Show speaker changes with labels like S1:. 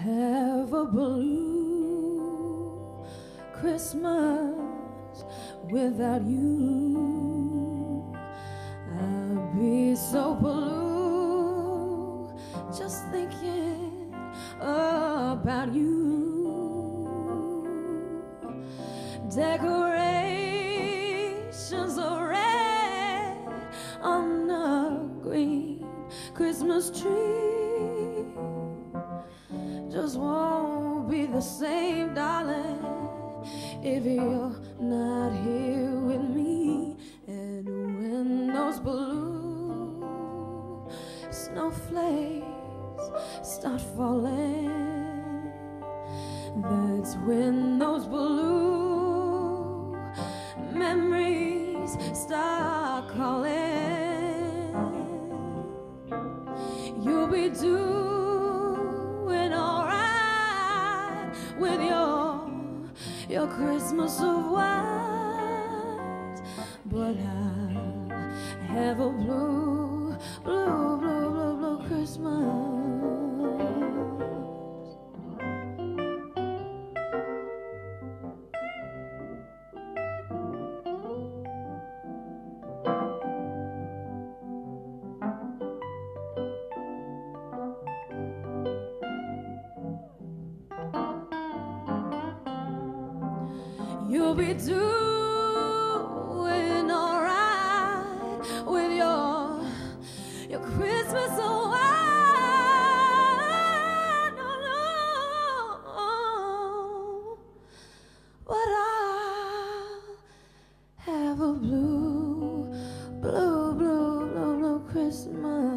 S1: have a blue Christmas without you. I'd be so blue just thinking about you. Decorations are red on a green Christmas tree just won't be the same, darling, if you're not here with me. And when those blue snowflakes start falling, that's when those blue memories start calling. You'll be doing your Christmas of white, but I have a blue, blue, blue, blue, blue Christmas. You'll be doing all right with your your Christmas wine. no, no, but I'll have a blue, blue, blue, blue, blue Christmas.